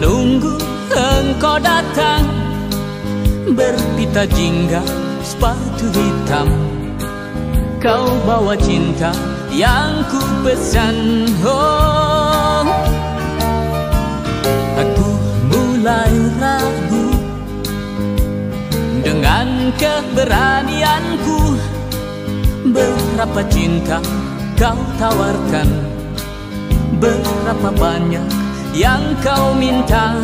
Menunggu engkau datang Berpita jingga sepatu hitam. Kau bawa cinta yang ku pesan oh, Aku mulai ragu Dengan keberanianku. Berapa cinta kau tawarkan? Berapa banyak yang kau minta.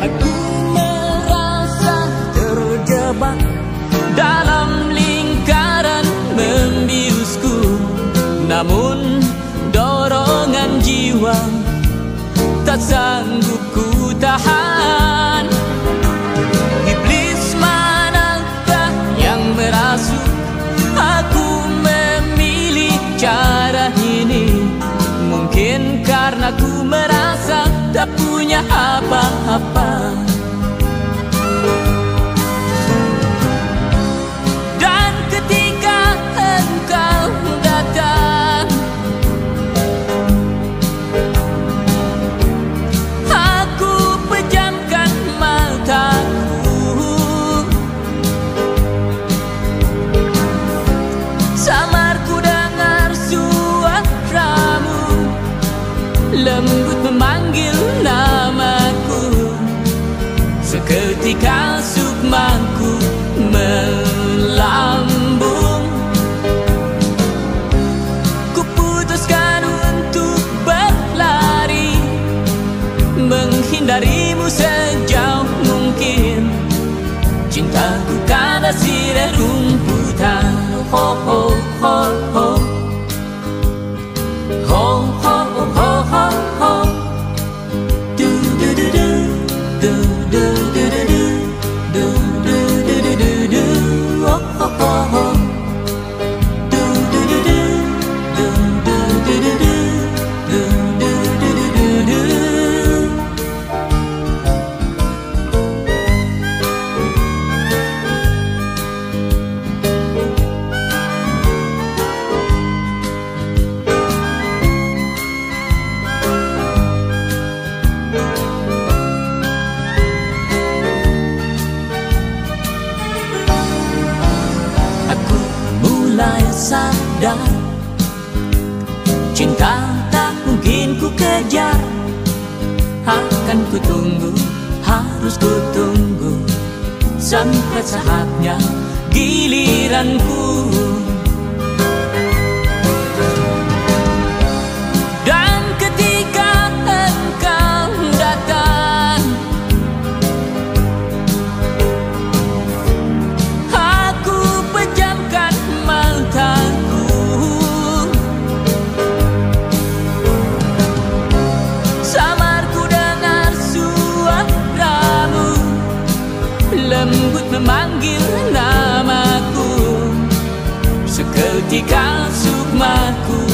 Aku merasa terjebak dalam lingkaran membiusku. Namun dorongan jiwa tak sanggup ku tahan apa-apa. Dan ketika engkau datang Aku pejamkan mataku. Samar ku dengar suaramu Lembut memanggil namaku ketika sukmaku melambung, Kuputuskan untuk berlari, Menghindarimu sejauh mungkin. Cintaku kada rumputan, Ho ho ho ho. Ho ho ho ho ho sadar. Cinta tak mungkin ku kejar Akan ku tunggu, harus ku tunggu Sampai saatnya giliranku Seketika sukmaku